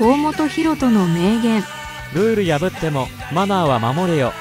河本博人の名言。ルール破ってもマナーは守れよ。